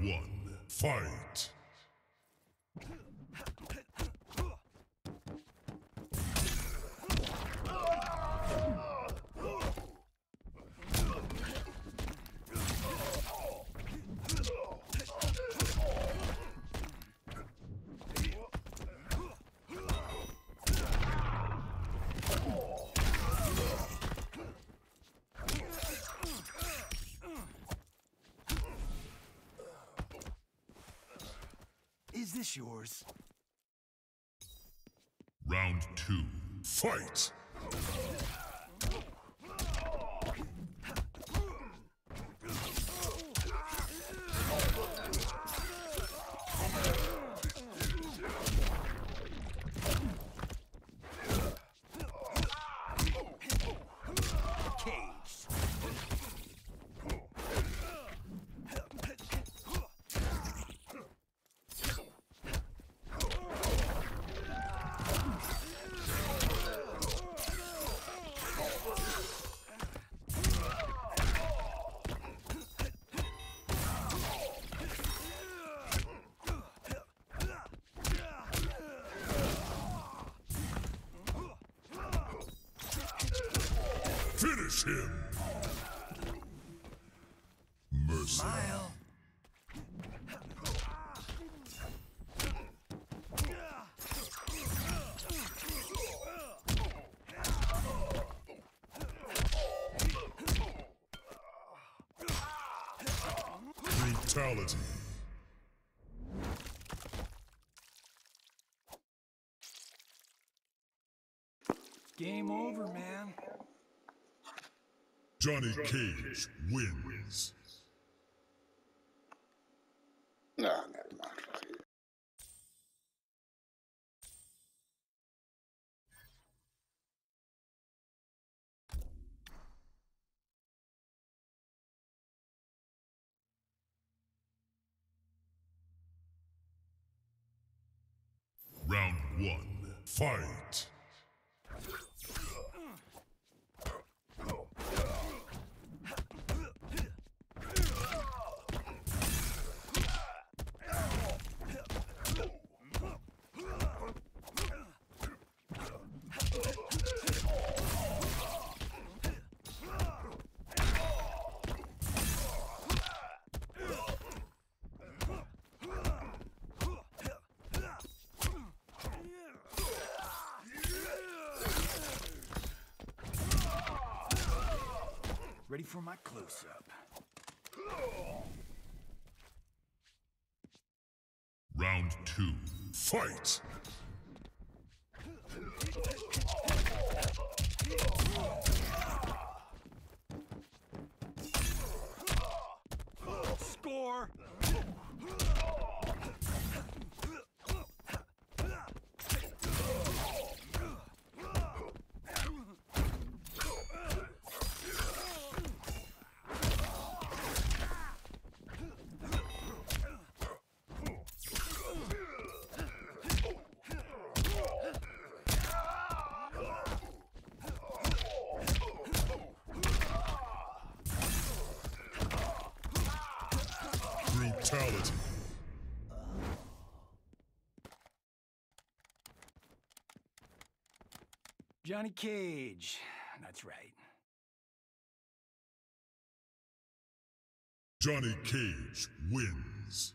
one, fight! Is this yours? Round two, fight! Finish him! Mercy. Mile. Brutality. Game over, man. Johnny Cage wins. No, never mind. Round one, fight! Ready for my close-up. Round two, fight! Brutality. Johnny Cage. That's right. Johnny Cage wins.